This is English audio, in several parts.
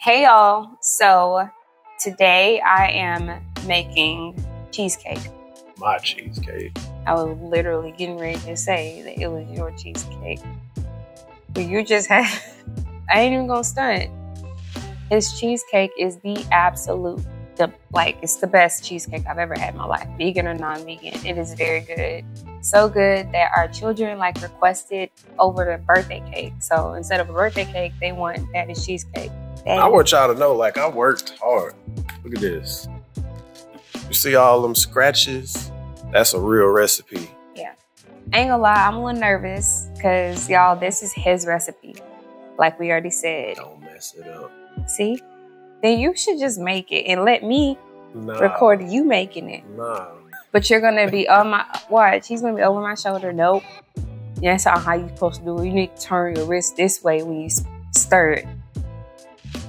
Hey y'all. So today I am making cheesecake. My cheesecake. I was literally getting ready to say that it was your cheesecake. But you just had I ain't even gonna stunt. His cheesecake is the absolute the like it's the best cheesecake I've ever had in my life, vegan or non-vegan. It is very good. So good that our children like requested over the birthday cake. So instead of a birthday cake, they want daddy's cheesecake. Daddy. I want y'all to know, like, I worked hard. Look at this. You see all them scratches? That's a real recipe. Yeah. I ain't gonna lie, I'm a little nervous because y'all, this is his recipe. Like we already said. Don't mess it up. See? Then you should just make it and let me Nah. record you making it. Nah. But you're gonna be on my watch. He's gonna be over my shoulder. Nope. That's not how you're supposed to do it. You need to turn your wrist this way when you stir it.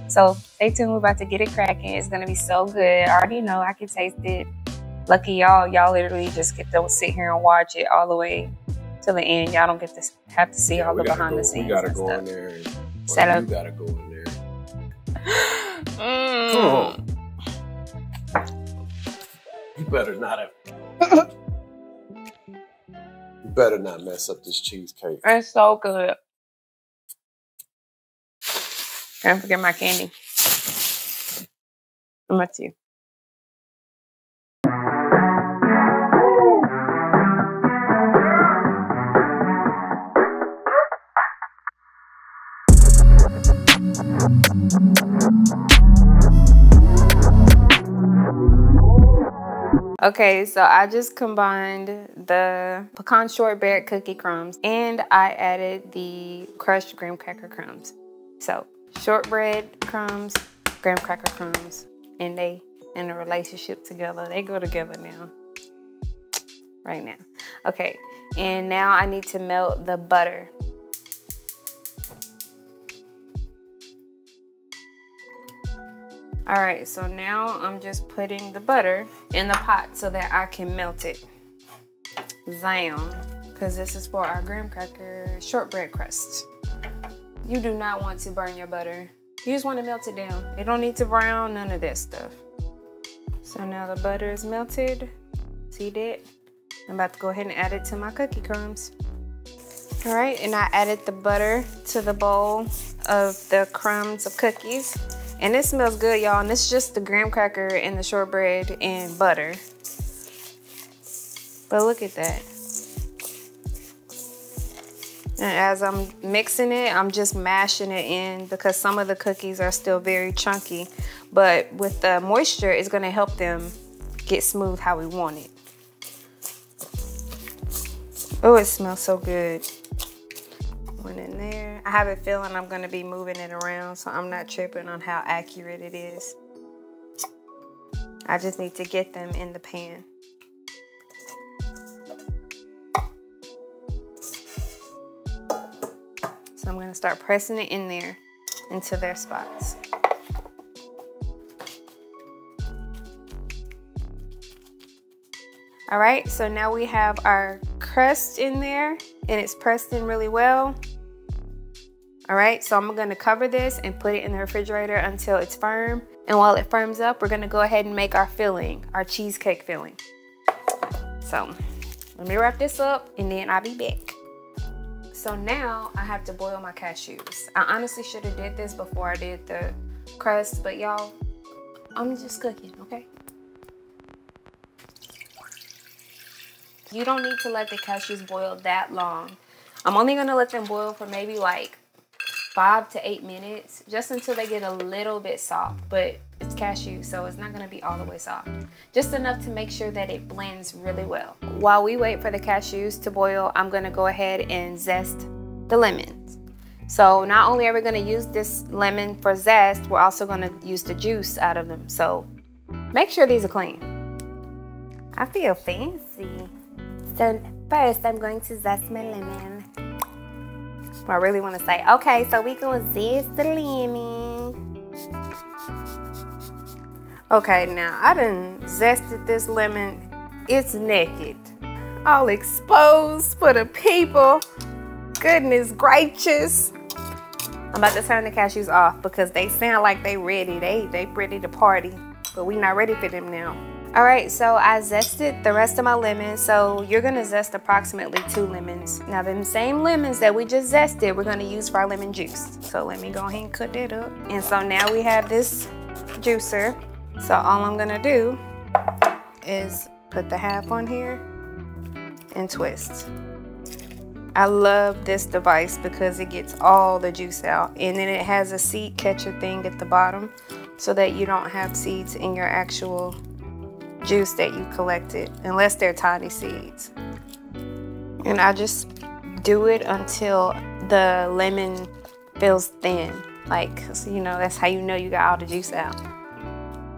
So stay tuned. We're about to get it cracking. It's gonna be so good. I already know. I can taste it. Lucky y'all. Y'all literally just get to sit here and watch it all the way to the end. Y'all don't get to have to see Yeah, all the behind go, the scenes We gotta go stuff. in there. And, Set up. You gotta go in there. Mm. You better not have. you better not mess up this cheesecake. It's so good. Can't forget my candy. I'm to you. Okay, so I just combined the pecan shortbread cookie crumbs and I added the crushed graham cracker crumbs. So shortbread crumbs, graham cracker crumbs, and they in a relationship together. They go together now. Right now. Okay, and now I need to melt the butter. All right, so now I'm just putting the butter in the pot so that I can melt it down because this is for our graham cracker shortbread crust. You do not want to burn your butter. You just want to melt it down. It don't need to brown, none of that stuff. So now the butter is melted. See that? I'm about to go ahead and add it to my cookie crumbs. All right, and I added the butter to the bowl of the crumbs of cookies. And it smells good, y'all. And it's just the graham cracker and the shortbread and butter. But look at that. And as I'm mixing it, I'm just mashing it in because some of the cookies are still very chunky. But with the moisture, it's gonna help them get smooth how we want it. Oh, it smells so good. One in there. I have a feeling I'm gonna be moving it around, so I'm not tripping on how accurate it is. I just need to get them in the pan. So I'm gonna start pressing it in there into their spots. All right, so now we have our crust in there and it's pressed in really well. All right, so I'm gonna cover this and put it in the refrigerator until it's firm. And while it firms up, we're gonna go ahead and make our filling, our cheesecake filling. So let me wrap this up and then I'll be back. So now I have to boil my cashews. I honestly should have did this before I did the crust, but y'all, I'm just cooking, okay? You don't need to let the cashews boil that long. I'm only gonna let them boil for maybe like five to eight minutes, just until they get a little bit soft. But it's cashew, so it's not gonna be all the way soft. Just enough to make sure that it blends really well. While we wait for the cashews to boil, I'm gonna go ahead and zest the lemons. So not only are we gonna use this lemon for zest, we're also gonna use the juice out of them. So make sure these are clean. I feel fancy. So first I'm going to zest my lemon. I really want to say, okay, so we gonna zest the lemon. Okay, now I done zested this lemon. It's naked. All exposed for the people. Goodness gracious. I'm about to turn the cashews off because they sound like they ready. They they ready to party, but we not ready for them now. All right, so I zested the rest of my lemons. So you're gonna zest approximately two lemons. Now them same lemons that we just zested, we're gonna use for our lemon juice. So let me go ahead and cut that up. And so now we have this juicer. So all I'm gonna do is put the half on here and twist. I love this device because it gets all the juice out and then it has a seed catcher thing at the bottom so that you don't have seeds in your actual juice that you collected, unless they're tiny seeds. And I just do it until the lemon feels thin. Like, so you know, that's how you know you got all the juice out.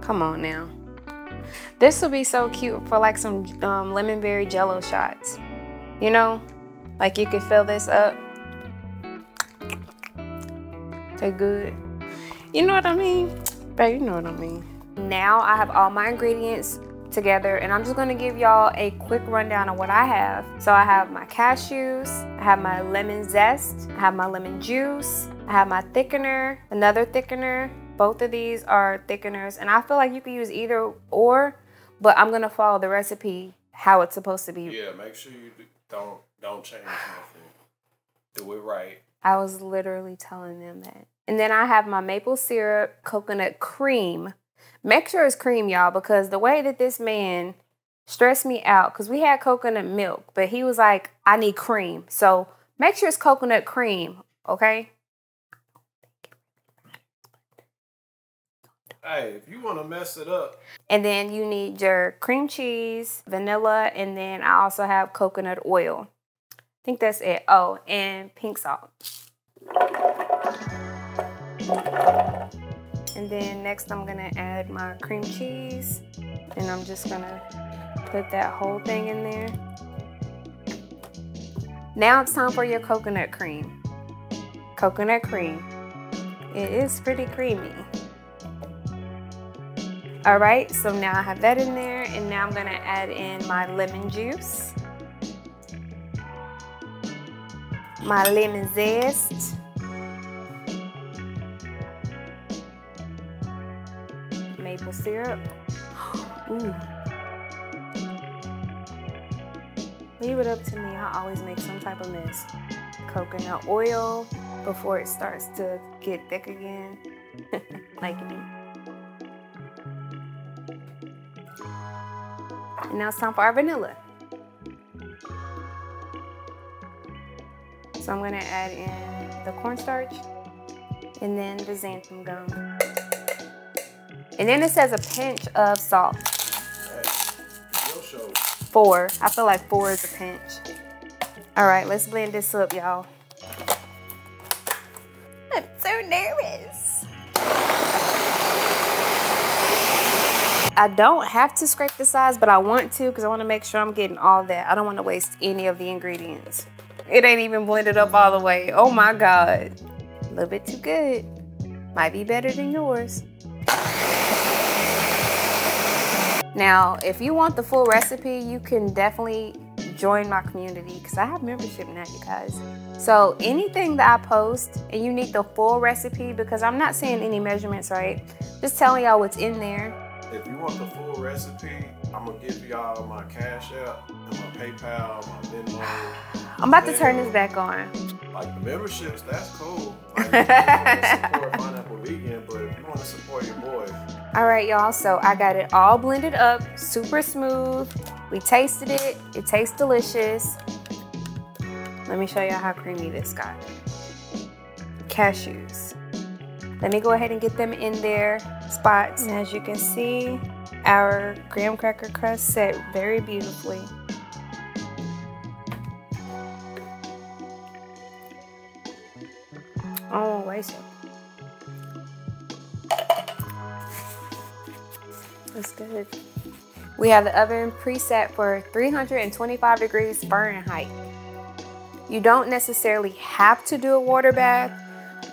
Come on now. This will be so cute for like some um, lemon berry jello shots. You know, like you could fill this up. They're good. You know what I mean? Babe, you know what I mean. Now I have all my ingredients together and I'm just gonna give y'all a quick rundown of what I have. So I have my cashews, I have my lemon zest, I have my lemon juice, I have my thickener, another thickener. Both of these are thickeners and I feel like you can use either or, but I'm gonna follow the recipe how it's supposed to be. Yeah, make sure you don't don't change nothing. Do it right. I was literally telling them that. And then I have my maple syrup, coconut cream, Make sure it's cream, y'all, because the way that this man stressed me out, because we had coconut milk, but he was like, I need cream. So make sure it's coconut cream, okay? Hey, if you want to mess it up. And then you need your cream cheese, vanilla, and then I also have coconut oil. I think that's it. Oh, and pink salt. And then next I'm gonna add my cream cheese and I'm just gonna put that whole thing in there. Now it's time for your coconut cream. Coconut cream. It is pretty creamy. All right, so now I have that in there and now I'm gonna add in my lemon juice, my lemon zest, maple syrup. Ooh. Leave it up to me. I always make some type of mess. Coconut oil before it starts to get thick again, like me. And now it's time for our vanilla. So I'm gonna add in the cornstarch and then the xanthan gum. And then it says a pinch of salt. Four. I feel like four is a pinch. All right, let's blend this up, y'all. I don't have to scrape the sides, but I want to because I want to make sure I'm getting all that. I don't want to waste any of the ingredients. It ain't even blended up all the way. Oh my God. A little bit too good. Might be better than yours. Now, if you want the full recipe, you can definitely join my community because I have membership now, you guys. So anything that I post and you need the full recipe because I'm not saying any measurements, right? Just telling y'all what's in there. If you want the full recipe, I'm gonna give y'all my Cash App and my PayPal, my Venmo. I'm about to turn this back on. Like the memberships, that's cool. Like, support Fineapple Vegan, but if you want to support your boys, all right, y'all, so I got it all blended up, super smooth. We tasted it, it tastes delicious. Let me show y'all how creamy this got. Cashews. Let me go ahead and get them in their spots. And as you can see, our graham cracker crust set very beautifully. Oh, wait a That's good. We have the oven preset for 325 degrees Fahrenheit. You don't necessarily have to do a water bath,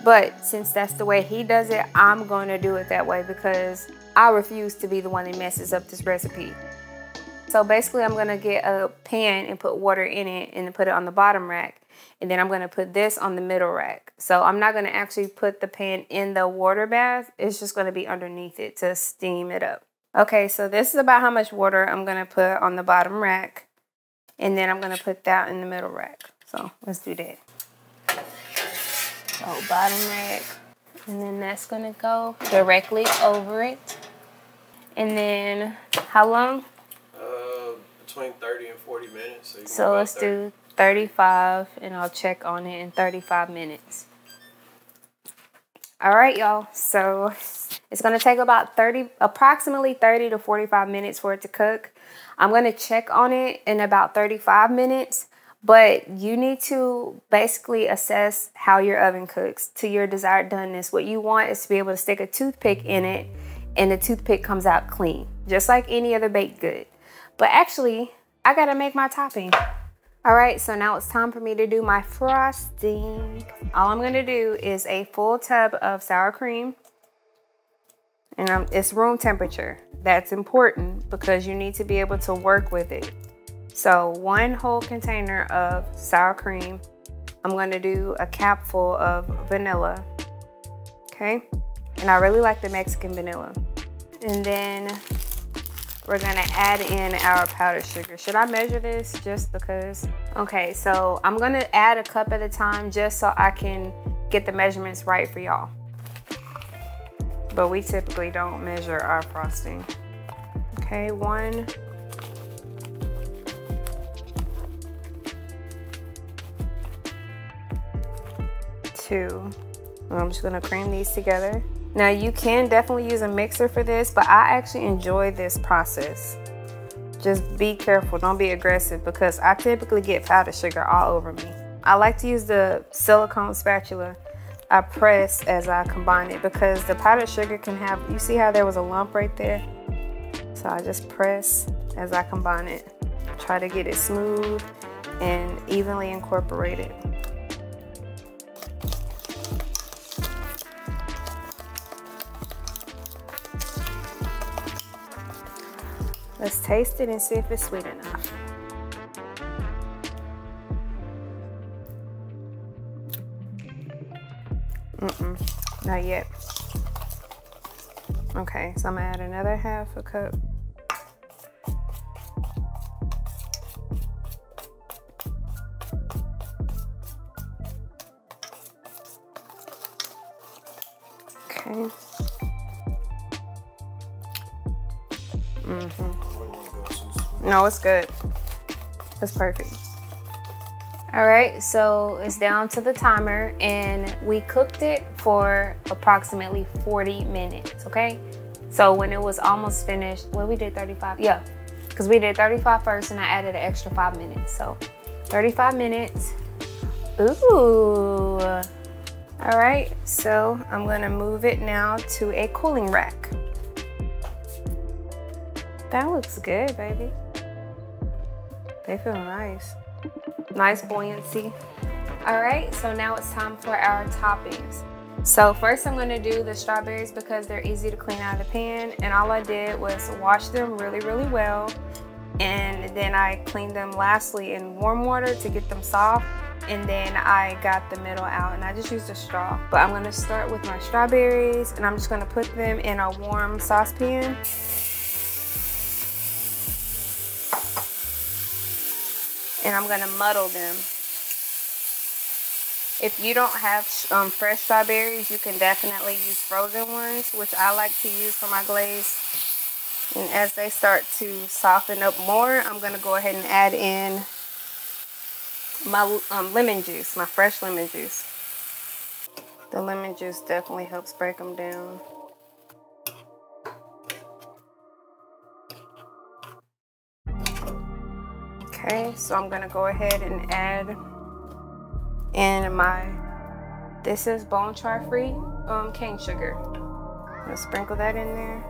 but since that's the way he does it, I'm going to do it that way because I refuse to be the one that messes up this recipe. So basically I'm going to get a pan and put water in it and put it on the bottom rack. And then I'm gonna put this on the middle rack. So I'm not gonna actually put the pan in the water bath. It's just gonna be underneath it to steam it up. Okay, so this is about how much water I'm gonna put on the bottom rack. And then I'm gonna put that in the middle rack. So let's do that. So bottom rack. And then that's gonna go directly over it. And then how long? Uh, between 30 and 40 minutes. So, So let's do 35 and I'll check on it in 35 minutes. All right, y'all. So it's going to take about 30, approximately 30 to 45 minutes for it to cook. I'm going to check on it in about 35 minutes, but you need to basically assess how your oven cooks to your desired doneness. What you want is to be able to stick a toothpick in it and the toothpick comes out clean, just like any other baked good. But actually, I got to make my topping. All right, so now it's time for me to do my frosting. All I'm gonna do is a full tub of sour cream. And I'm, it's room temperature. That's important because you need to be able to work with it. So one whole container of sour cream. I'm gonna do a cap full of vanilla, okay? And I really like the Mexican vanilla. And then we're gonna add in our powdered sugar. Should I measure this just because? Okay, so I'm gonna add a cup at a time just so I can get the measurements right for y'all. But we typically don't measure our frosting. Okay, one. Two. I'm just gonna cream these together. Now you can definitely use a mixer for this, but I actually enjoy this process. Just be careful, don't be aggressive because I typically get powdered sugar all over me. I like to use the silicone spatula. I press as I combine it because the powdered sugar can have, you see how there was a lump right there? So I just press as I combine it. Try to get it smooth and evenly incorporated. Let's taste it and see if it's sweet enough. Mm-mm, not yet. Okay, so I'm gonna add another half a cup. No, it's good. It's perfect. All right, so it's down to the timer and we cooked it for approximately 40 minutes, okay? So when it was almost finished, well, we did 35, yeah, because we did 35 first and I added an extra five minutes. So 35 minutes. Ooh. All right, so I'm gonna move it now to a cooling rack. That looks good, baby. They feel nice. Nice buoyancy. All right, so now it's time for our toppings. So first I'm gonna do the strawberries because they're easy to clean out of the pan. And all I did was wash them really, really well. And then I cleaned them lastly in warm water to get them soft. And then I got the middle out and I just used a straw. But I'm gonna start with my strawberries and I'm just gonna put them in a warm saucepan. And I'm gonna muddle them. If you don't have um, fresh strawberries, you can definitely use frozen ones, which I like to use for my glaze. And as they start to soften up more, I'm gonna go ahead and add in my um, lemon juice, my fresh lemon juice. The lemon juice definitely helps break them down. Okay, so I'm gonna go ahead and add in my, this is bone char free um, cane sugar. I'm gonna sprinkle that in there.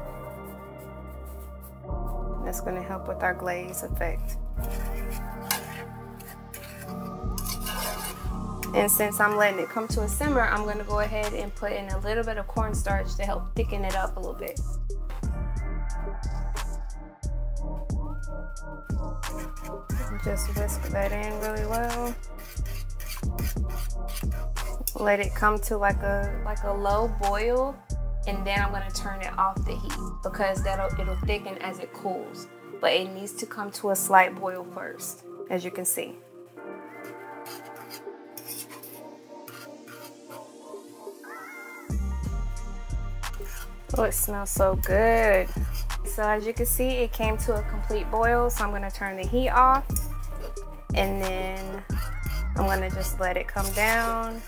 That's gonna help with our glaze effect. And since I'm letting it come to a simmer, I'm gonna go ahead and put in a little bit of cornstarch to help thicken it up a little bit. Just whisk that in really well. Let it come to like a like a low boil and then I'm gonna turn it off the heat because that'll it'll thicken as it cools. But it needs to come to a slight boil first, as you can see. Oh, it smells so good. So as you can see, it came to a complete boil. So I'm gonna turn the heat off and then I'm gonna just let it come down.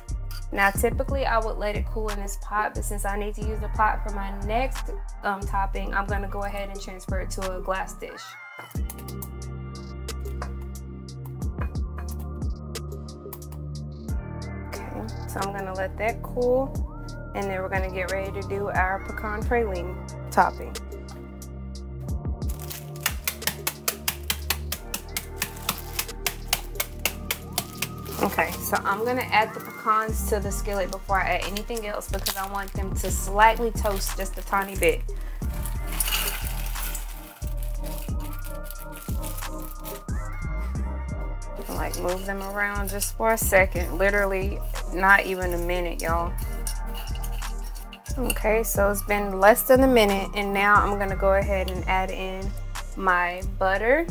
Now, typically I would let it cool in this pot, but since I need to use the pot for my next um, topping, I'm gonna go ahead and transfer it to a glass dish. Okay, so I'm gonna let that cool, and then we're gonna get ready to do our pecan praline topping. Okay, so I'm gonna add the pecans to the skillet before I add anything else because I want them to slightly toast just a tiny bit. Like move them around just for a second, literally not even a minute, y'all. Okay, so it's been less than a minute and now I'm gonna go ahead and add in my butter,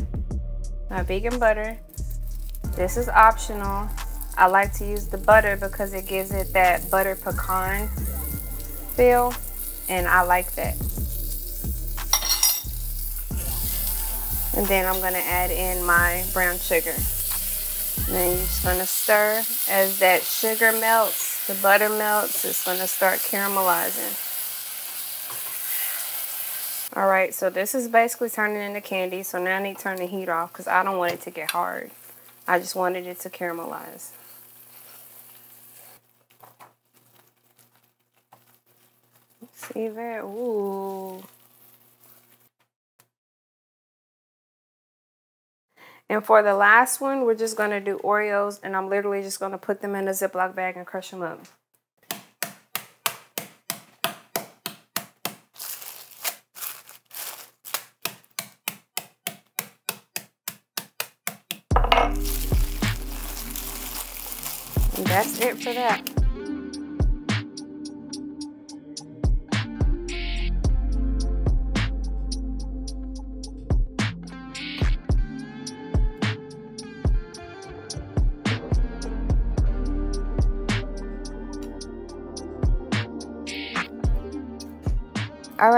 my vegan butter. This is optional. I like to use the butter because it gives it that butter pecan feel and I like that. And then I'm gonna add in my brown sugar. And then you're just gonna stir as that sugar melts, the butter melts, it's gonna start caramelizing. All right, so this is basically turning into candy. So now I need to turn the heat off because I don't want it to get hard. I just wanted it to caramelize. See that? Ooh. And for the last one, we're just going to do Oreos, and I'm literally just going to put them in a Ziploc bag and crush them up. And that's it for that.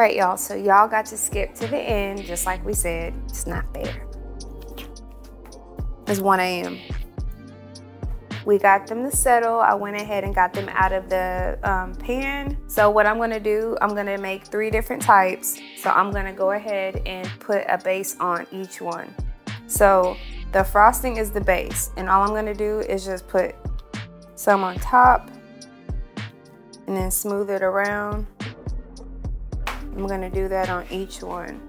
Right, y'all. So y'all got to skip to the end, just like we said. It's not fair. It's 1 a.m. We got them to settle. I went ahead and got them out of the um, pan. So what I'm gonna do, I'm gonna make three different types. So I'm gonna go ahead and put a base on each one. So the frosting is the base and all I'm gonna do is just put some on top and then smooth it around. I'm gonna do that on each one.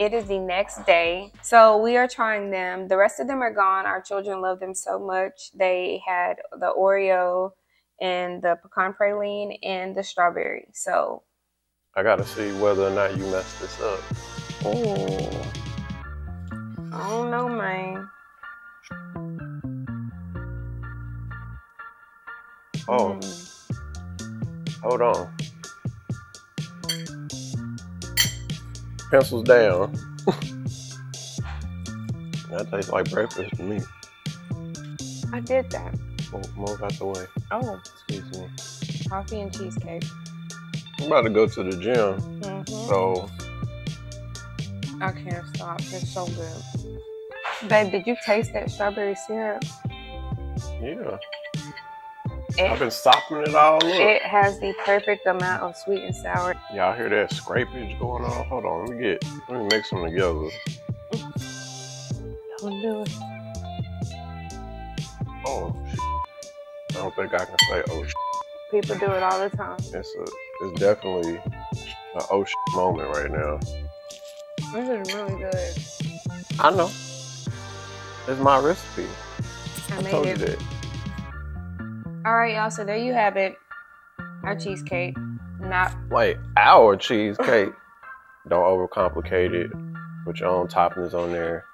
It is the next day. So we are trying them. The rest of them are gone. Our children love them so much. They had the Oreo and the pecan praline and the strawberry. So I gotta see whether or not you messed this up. Oh. I don't know, man. Oh. Mm. Hold on. Pencils down. that tastes like breakfast to me. I did that. Move, move out the way. Oh, Excuse me. coffee and cheesecake. I'm about to go to the gym, hmm so I can't stop. It's so good. Babe, did you taste that strawberry syrup? yeah. I've been softening it all up. it has the perfect amount of sweet and sour. Y'all hear that scrapage going on? Hold on, let me get, let me mix them together. Don't do it. Oh, shit. I don't think I can say oh shit. People do it all the time. It's a, it's definitely an oh shit moment right now. This is really good. I know. It's my recipe. I I made told you that. All right, y'all. So there you have it. Our cheesecake. Not wait, our cheesecake. Don't overcomplicate it. Put your own toppings on there.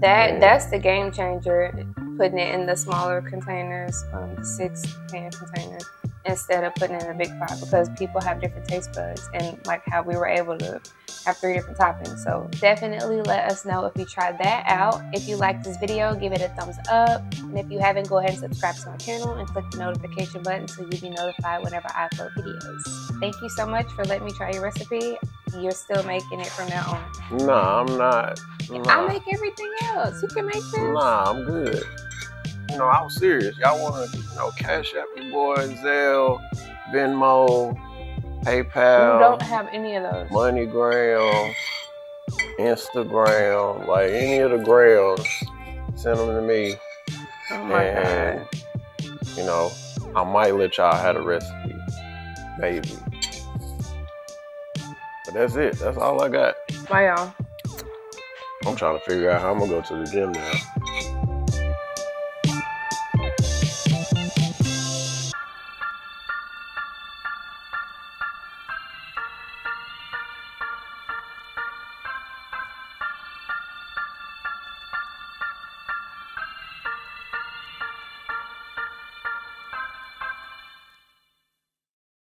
that. That's the game changer. Putting it in the smaller containers, um, the six pan containers, instead of putting it in a big pot because people have different taste buds and like how we were able to have three different toppings. So definitely let us know if you tried that out. If you like this video, give it a thumbs up. And if you haven't, go ahead and subscribe to my channel and click the notification button so you'll be notified whenever I upload videos. Thank you so much for letting me try your recipe. You're still making it from now on. No, I'm not. Nah, I make everything else. You can make this. nah I'm good. You know, I was serious. Y'all want to, you know, cash out your boy, Zelle, Venmo, PayPal. You don't have any of those. MoneyGram, Instagram, like any of the grams, send them to me. Oh my and, god. you know, I might let y'all have a recipe. Maybe. But that's it. That's all I got. Bye y'all. I'm trying to figure out how I'm gonna go to the gym now.